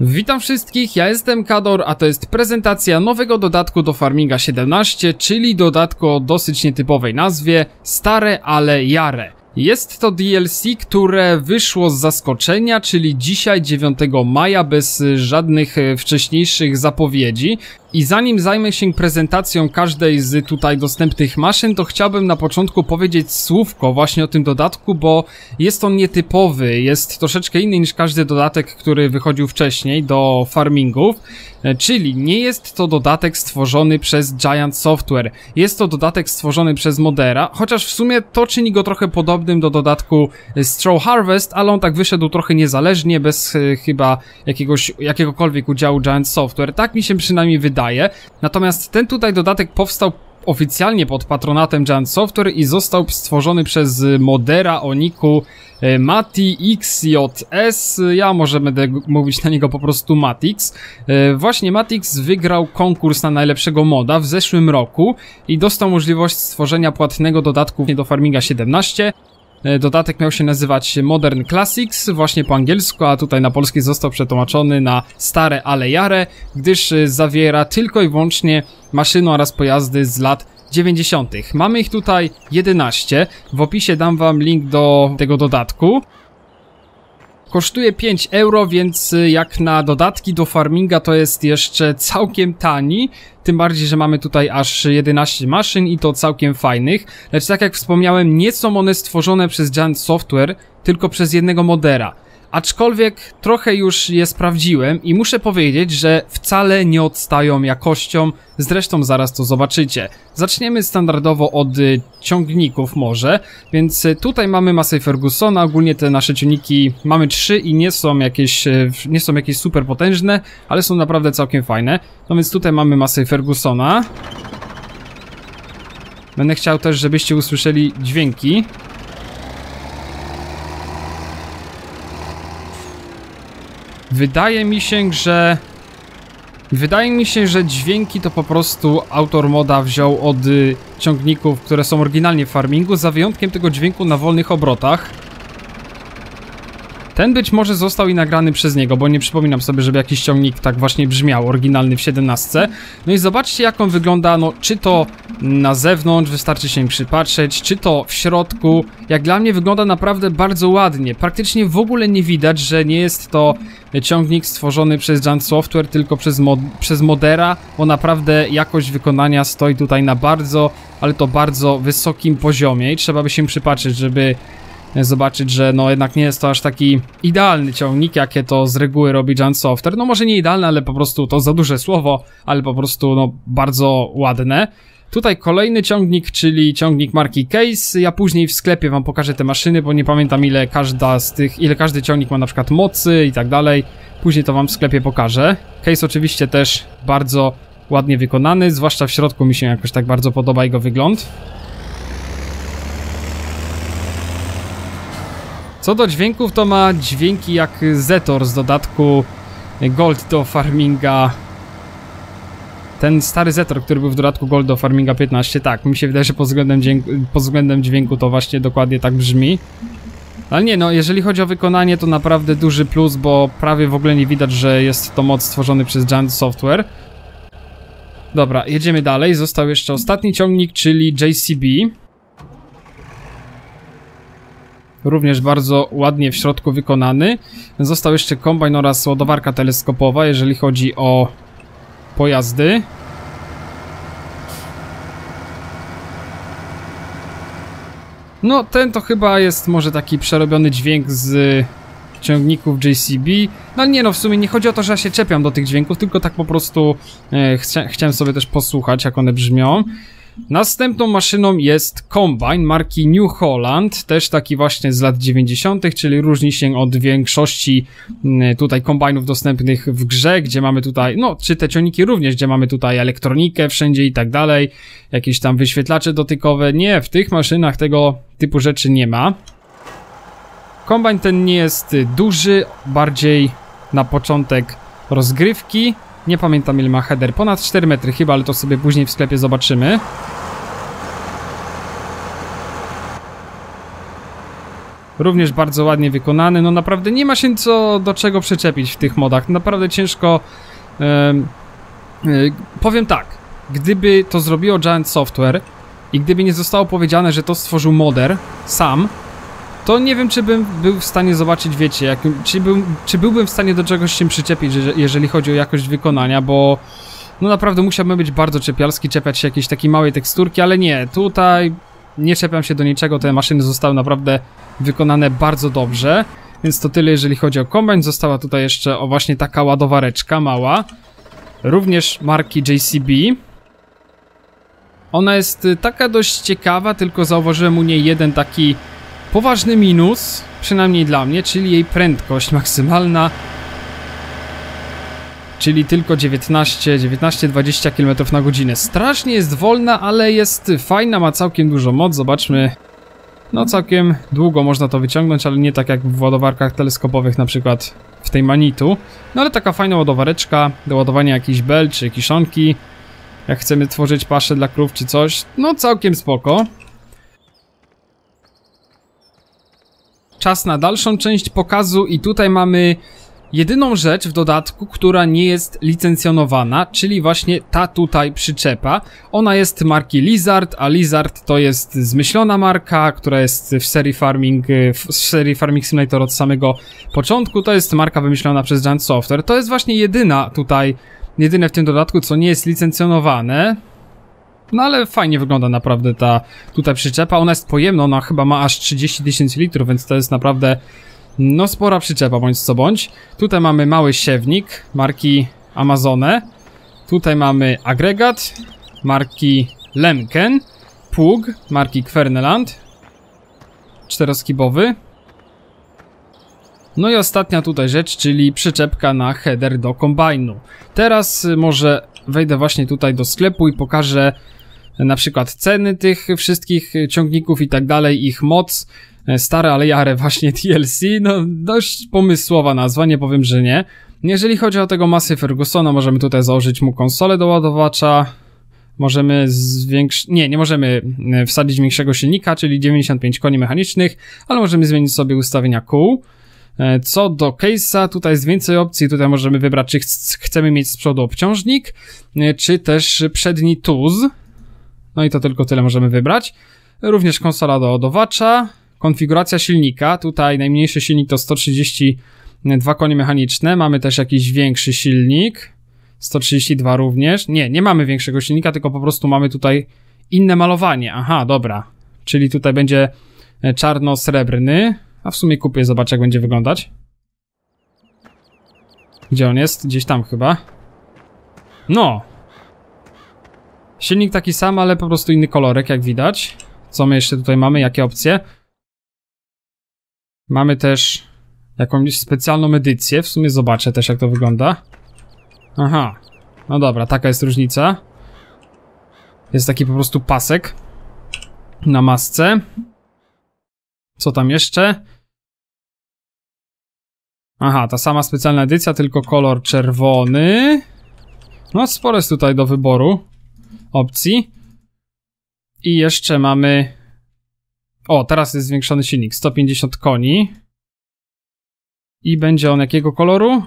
Witam wszystkich, ja jestem Kador, a to jest prezentacja nowego dodatku do Farminga 17, czyli dodatku o dosyć nietypowej nazwie Stare ale Jare. Jest to DLC, które wyszło z zaskoczenia, czyli dzisiaj 9 maja bez żadnych e, wcześniejszych zapowiedzi. I zanim zajmę się prezentacją każdej z tutaj dostępnych maszyn, to chciałbym na początku powiedzieć słówko właśnie o tym dodatku, bo jest on nietypowy, jest troszeczkę inny niż każdy dodatek, który wychodził wcześniej do farmingów, e, czyli nie jest to dodatek stworzony przez Giant Software, jest to dodatek stworzony przez Modera, chociaż w sumie to czyni go trochę podobnym do dodatku Straw Harvest, ale on tak wyszedł trochę niezależnie, bez e, chyba jakiegoś, jakiegokolwiek udziału Giant Software, tak mi się przynajmniej wydaje. Natomiast ten tutaj dodatek powstał oficjalnie pod patronatem Giant Software i został stworzony przez modera o niku e, Mati XJS. Ja może będę mówić na niego po prostu Matix. E, właśnie Matix wygrał konkurs na najlepszego moda w zeszłym roku i dostał możliwość stworzenia płatnego dodatku do Farminga 17. E, Dodatek miał się nazywać Modern Classics, właśnie po angielsku, a tutaj na polski został przetłumaczony na Stare ale Jare, gdyż e, zawiera tylko i wyłącznie maszyny oraz pojazdy z lat 90. Mamy ich tutaj 11. W opisie dam wam link do tego dodatku. Kosztuje 5 euro, więc y, jak na dodatki do farminga to jest jeszcze całkiem tani. Tym bardziej, że mamy tutaj aż 11 maszyn i to całkiem fajnych. Lecz tak jak wspomniałem, nie są one stworzone przez Giant Software, tylko przez jednego modera. Aczkolwiek trochę już je sprawdziłem i muszę powiedzieć, że wcale nie odstają jakością, zresztą zaraz to zobaczycie. Zaczniemy standardowo od y, ciągników może, więc y, tutaj mamy Massey Fergusona, ogólnie te nasze ciągniki mamy trzy i nie są jakieś, y, nie są jakieś super potężne, ale są naprawdę całkiem fajne. No więc tutaj mamy Massey Fergusona. Będę chciał też, żebyście usłyszeli dźwięki. Wydaje mi się, że... Wydaje mi się, że dźwięki to po prostu autor moda wziął od y, ciągników, które są oryginalnie w farmingu, za wyjątkiem tego dźwięku na wolnych obrotach. Ten być może został i nagrany przez niego, bo nie przypominam sobie, żeby jakiś ciągnik tak właśnie brzmiał, oryginalny w 17. No i zobaczcie jak on wygląda, no czy to na zewnątrz, wystarczy się przypatrzeć, czy to w środku. Jak dla mnie wygląda naprawdę bardzo ładnie. Praktycznie w ogóle nie widać, że nie jest to ciągnik stworzony przez Giant Software, tylko przez, mod przez modera, bo naprawdę jakość wykonania stoi tutaj na bardzo, ale to bardzo wysokim poziomie i trzeba by się przypatrzeć, żeby zobaczyć, że no jednak nie jest to aż taki idealny ciągnik, jakie to z reguły robi Giant Software. No może nie idealny, ale po prostu to za duże słowo, ale po prostu no bardzo ładne. Tutaj kolejny ciągnik, czyli ciągnik marki Case. Ja później w sklepie wam pokażę te maszyny, bo nie pamiętam ile każda z tych, ile każdy ciągnik ma na przykład mocy i tak dalej. Później to wam w sklepie pokażę. Case oczywiście też bardzo ładnie wykonany, zwłaszcza w środku mi się jakoś tak bardzo podoba jego wygląd. Co do dźwięków, to ma dźwięki jak Zetor z dodatku Gold do Farminga. Ten stary Zetor, który był w dodatku Gold do Farminga 15, tak, mi się wydaje, że pod względem, dźwięku, pod względem dźwięku to właśnie dokładnie tak brzmi. Ale nie, no, jeżeli chodzi o wykonanie, to naprawdę duży plus, bo prawie w ogóle nie widać, że jest to moc stworzony przez Giant Software. Dobra, jedziemy dalej. Został jeszcze ostatni ciągnik, czyli JCB. Również bardzo ładnie w środku wykonany. Został jeszcze kombajn oraz ładowarka teleskopowa, jeżeli chodzi o pojazdy. No, ten to chyba jest może taki przerobiony dźwięk z ciągników JCB. No nie no, w sumie nie chodzi o to, że ja się czepiam do tych dźwięków, tylko tak po prostu e, chcia chciałem sobie też posłuchać, jak one brzmią. Następną maszyną jest kombajn marki New Holland, też taki właśnie z lat 90., czyli różni się od większości mm, tutaj kombajnów dostępnych w grze, gdzie mamy tutaj, no, czy te ciągniki również, gdzie mamy tutaj elektronikę wszędzie i tak dalej, jakieś tam wyświetlacze dotykowe. Nie, w tych maszynach tego typu rzeczy nie ma. Kombajn ten nie jest duży, bardziej na początek rozgrywki. Nie pamiętam ile ma header, ponad 4 metry chyba, ale to sobie później w sklepie zobaczymy. Również bardzo ładnie wykonany, no naprawdę nie ma się co do czego przyczepić w tych modach, naprawdę ciężko... em, y, powiem tak, gdyby to zrobiło Giant Software i gdyby nie zostało powiedziane, że to stworzył moder sam, to nie wiem, czy bym był w stanie zobaczyć, wiecie, jak, czy, był, czy byłbym w stanie do czegoś się przyczepić, że- jeżeli chodzi o jakość wykonania, bo no naprawdę musiałbym być bardzo czepialski, czepiać się jakiejś takiej małej teksturki, ale nie, tutaj nie czepiam się do niczego, te maszyny zostały naprawdę wykonane bardzo dobrze, więc to tyle jeżeli chodzi o kombajn, została tutaj jeszcze o właśnie taka ładowareczka mała, również marki JCB, ona jest y, taka dość ciekawa, tylko zauważyłem u niej jeden taki poważny minus, przynajmniej dla mnie, czyli jej prędkość maksymalna, czyli tylko 19, 19-20 km na godzinę. Strasznie jest wolna, ale jest fajna, ma całkiem dużo moc, zobaczmy. No całkiem długo można to wyciągnąć, ale nie tak jak w ładowarkach teleskopowych, na przykład w tej Manitu. No ale taka fajna ładowareczka do ładowania jakichś bel czy kiszonki. Jak chcemy tworzyć pasze dla krów czy coś, no całkiem spoko. Czas na dalszą część pokazu i tutaj mamy jedyną rzecz w dodatku, która nie jest licencjonowana, czyli właśnie ta tutaj przyczepa. Ona jest marki Lizard, a Lizard to jest zmyślona marka, która jest w serii Farming, w serii Farming Simulator od samego początku. To jest marka wymyślona przez Giant Software. To jest właśnie jedyna tutaj, jedyne w tym dodatku, co nie jest licencjonowane. No ale fajnie wygląda naprawdę ta tutaj przyczepa. Ona jest pojemna, ona chyba ma aż 30 tysięcy litrów, więc to jest naprawdę no spora przyczepa bądź co bądź. Tutaj mamy mały siewnik marki Amazone. Tutaj mamy agregat marki Lemken. Pług marki Kverneland. Czteroskibowy. No i ostatnia tutaj rzecz, czyli przyczepka na header do kombajnu. Teraz może wejdę właśnie tutaj do sklepu i pokażę na przykład ceny tych wszystkich ciągników i tak dalej, ich moc. E, Stare ale jare właśnie TLC, no dość pomysłowa nazwa, nie powiem, że nie. Jeżeli chodzi o tego masy Fergusona, możemy tutaj założyć mu konsolę do ładowacza. Możemy zwiększyć, nie, nie możemy e, wsadzić większego silnika, czyli 95 koni mechanicznych, ale możemy zmienić sobie ustawienia kół. E, Co do case'a, tutaj jest więcej opcji, tutaj możemy wybrać, czy ch- chcemy mieć z przodu obciążnik, e, czy też przedni tuz. No i to tylko tyle możemy wybrać. Również konsola do ładowacza, konfiguracja silnika, tutaj najmniejszy silnik to 132 konie mechaniczne, mamy też jakiś większy silnik, 132 również, nie, nie mamy większego silnika, tylko po prostu mamy tutaj inne malowanie, aha, dobra, czyli tutaj będzie e, czarno-srebrny, a w sumie kupię, zobaczę jak będzie wyglądać. Gdzie on jest? Gdzieś tam chyba. No. Silnik taki sam, ale po prostu inny kolorek, jak widać. Co my jeszcze tutaj mamy? Jakie opcje? Mamy też jakąś specjalną edycję. W sumie zobaczę też, jak to wygląda. Aha. No dobra, taka jest różnica. Jest taki po prostu pasek na masce. Co tam jeszcze? Aha, ta sama specjalna edycja, tylko kolor czerwony. No, sporo jest tutaj do wyboru opcji. I jeszcze mamy... O, teraz jest zwiększony silnik, 150 koni. I będzie on jakiego koloru?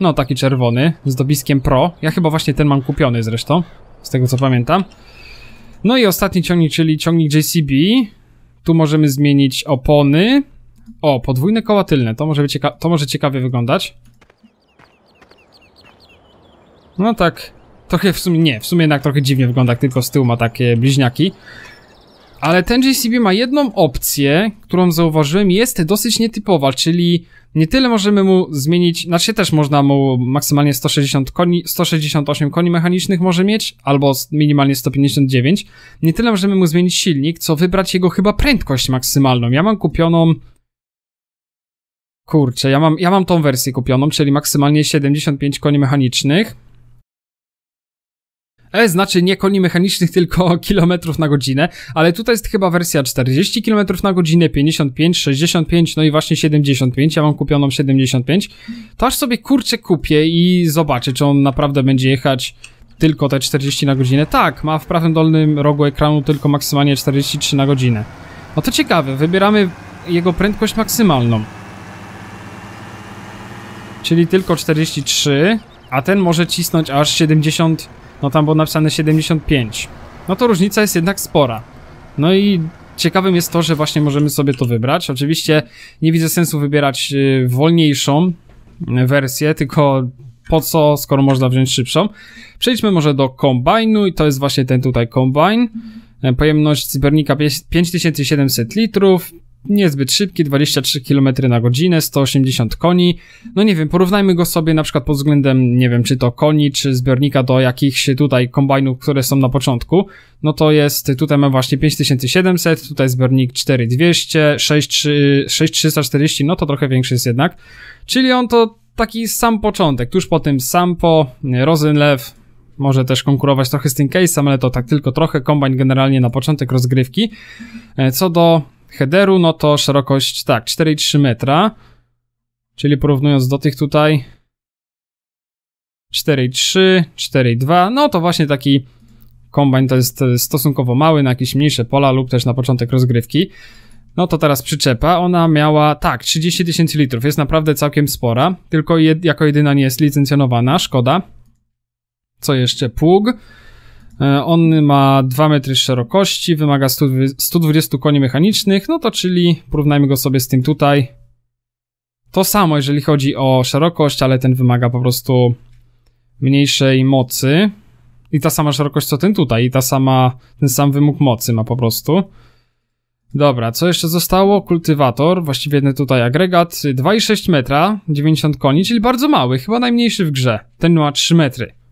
No, taki czerwony, z dobiskiem Pro. Ja chyba właśnie ten mam kupiony zresztą, z tego co pamiętam. No i ostatni ciągnik, czyli ciągnik JCB. Tu możemy zmienić opony. O, podwójne koła tylne, to może, cieka to może ciekawie wyglądać. No tak, trochę w sumie, nie, w sumie jednak trochę dziwnie wygląda, jak tylko z tyłu ma takie bliźniaki. Ale ten JCB ma jedną opcję, którą zauważyłem, jest dosyć nietypowa, czyli nie tyle możemy mu zmienić, znaczy też można mu maksymalnie 160 koni, 168 koni mechanicznych może mieć, albo minimalnie 159. Nie tyle możemy mu zmienić silnik, co wybrać jego chyba prędkość maksymalną. Ja mam kupioną Kurczę, ja mam, ja mam tą wersję kupioną, czyli maksymalnie 75 koni mechanicznych. E, znaczy nie koni mechanicznych, tylko kilometrów na godzinę, ale tutaj jest chyba wersja 40 km na godzinę, 55, 65, no i właśnie 75, ja mam kupioną 75. To aż sobie kurczę kupię i zobaczę, czy on naprawdę będzie jechać tylko te 40 na godzinę. Tak, ma w prawym dolnym rogu ekranu tylko maksymalnie 43 na godzinę. No to ciekawe, wybieramy jego prędkość maksymalną. Czyli tylko 43, a ten może cisnąć aż 70, no tam było napisane 75. No to różnica jest jednak spora. No i ciekawym jest to, że właśnie możemy sobie to wybrać. Oczywiście nie widzę sensu wybierać y, wolniejszą y, wersję, tylko po co, skoro można wziąć szybszą. Przejdźmy może do kombajnu i to jest właśnie ten tutaj kombajn. E, pojemność zbiornika 5700 litrów, niezbyt szybki, 23 km na godzinę, 180 koni. No nie wiem, porównajmy go sobie na przykład pod względem, nie wiem, czy to koni, czy zbiornika do jakichś tutaj kombajnów, które są na początku. No to jest, tutaj mam właśnie 5700, tutaj zbiornik 4200, 6340, no to trochę większy jest jednak. Czyli on to taki sam początek, tuż po tym Sampo, Rosenlew, może też konkurować trochę z tym case'em, ale to tak tylko trochę, kombajn generalnie na początek rozgrywki. E, co do headeru, no to szerokość, tak, 4,3 metra, czyli porównując do tych tutaj 4,3, 4,2, no to właśnie taki kombajn to jest stosunkowo mały na jakieś mniejsze pola lub też na początek rozgrywki. No to teraz przyczepa, ona miała, tak, 30 tysięcy litrów, jest naprawdę całkiem spora, tylko jed, jako jedyna nie jest licencjonowana, szkoda. Co jeszcze? Pług. E, on ma 2 metry szerokości, wymaga 120 koni mechanicznych, no to czyli porównajmy go sobie z tym tutaj. To samo, jeżeli chodzi o szerokość, ale ten wymaga po prostu mniejszej mocy. I ta sama szerokość co ten tutaj, i ta sama, ten sam wymóg mocy ma po prostu. Dobra, co jeszcze zostało? Kultywator, właściwie jeden tutaj agregat, 2,6 metra, 90 koni, czyli bardzo mały, chyba najmniejszy w grze. Ten ma 3 metry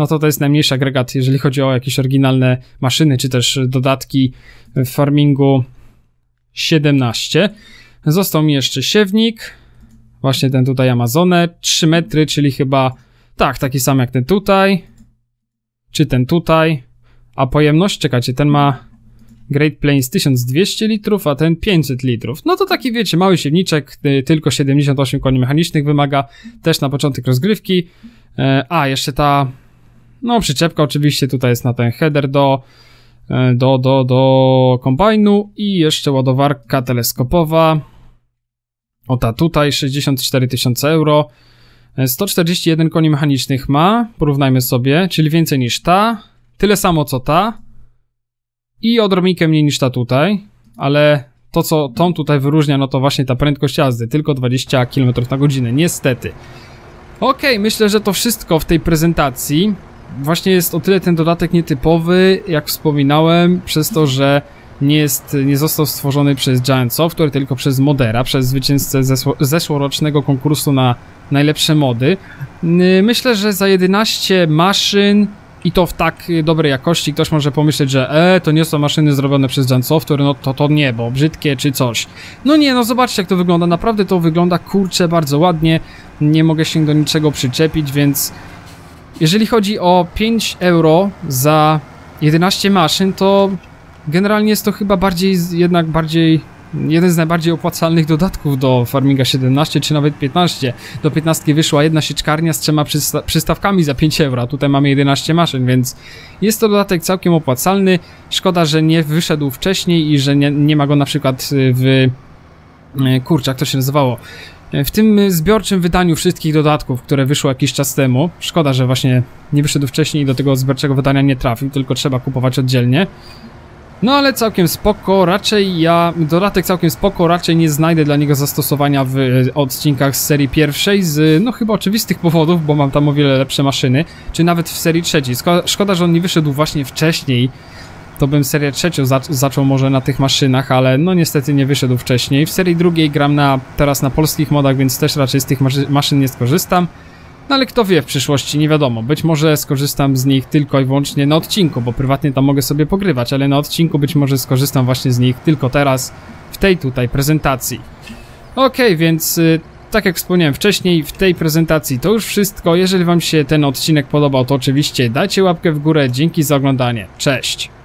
no to to jest najmniejszy agregat, jeżeli chodzi o jakieś oryginalne maszyny, czy też dodatki w farmingu 17. Został mi jeszcze siewnik, właśnie ten tutaj Amazonę, 3 metry, czyli chyba, tak, taki sam jak ten tutaj, czy ten tutaj, a pojemność, czekajcie, ten ma Great Plains 1200 litrów, a ten 500 litrów. No to taki wiecie, mały siewniczek, y, tylko 78 koni mechanicznych wymaga, też na początek rozgrywki. E, a, jeszcze ta no, przyczepka oczywiście tutaj jest na ten header do, e, do, do, do kombajnu i jeszcze ładowarka teleskopowa. O ta tutaj 64 tysiące euro. 141 e, koni mechanicznych ma, porównajmy sobie, czyli więcej niż ta, tyle samo co ta i odrobinkę mniej niż ta tutaj, ale to co tą tutaj wyróżnia, no to właśnie ta prędkość jazdy, tylko 20 km na godzinę, niestety. Okay, myślę, że to wszystko w tej prezentacji właśnie jest o tyle ten dodatek nietypowy, jak wspominałem, przez to, że nie, jest, nie został stworzony przez Giant Software, tylko przez modera, przez zwycięzcę zeszłorocznego konkursu na najlepsze mody. Myślę, że za 11 maszyn i to w tak dobrej jakości ktoś może pomyśleć, że e, to nie są maszyny zrobione przez Giant Software, no to to nie, bo brzydkie czy coś. No nie, no zobaczcie jak to wygląda, naprawdę to wygląda kurczę bardzo ładnie, nie mogę się do niczego przyczepić, więc jeżeli chodzi o 5 euro za 11 maszyn, to generalnie jest to chyba bardziej, jednak bardziej jeden z najbardziej opłacalnych dodatków do Farminga 17 czy nawet 15. Do 15 wyszła jedna sieczkarnia z trzema przysta przystawkami za 5 euro, tutaj mamy 11 maszyn, więc jest to dodatek całkiem opłacalny. Szkoda, że nie wyszedł wcześniej i że nie, nie ma go na przykład w... E, kurczę, jak to się nazywało? W tym zbiorczym wydaniu wszystkich dodatków, które wyszło jakiś czas temu, szkoda, że właśnie nie wyszedł wcześniej i do tego zbiorczego wydania nie trafił, tylko trzeba kupować oddzielnie. No ale całkiem spoko, raczej ja, dodatek całkiem spoko, raczej nie znajdę dla niego zastosowania w odcinkach z serii pierwszej, z no chyba oczywistych powodów, bo mam tam o wiele lepsze maszyny, czy nawet w serii trzeciej. Szkoda, że on nie wyszedł właśnie wcześniej, to bym serię trzecią zaczął może na tych maszynach, ale no niestety nie wyszedł wcześniej. W serii drugiej gram na, teraz na polskich modach, więc też raczej z tych maszyn nie skorzystam. No ale kto wie w przyszłości, nie wiadomo. Być może skorzystam z nich tylko i wyłącznie na odcinku, bo prywatnie tam mogę sobie pogrywać, ale na odcinku być może skorzystam właśnie z nich tylko teraz, w tej tutaj prezentacji. Okay, więc y, tak jak wspomniałem wcześniej, w tej prezentacji to już wszystko. Jeżeli wam się ten odcinek podobał, to oczywiście dajcie łapkę w górę. Dzięki za oglądanie. Cześć!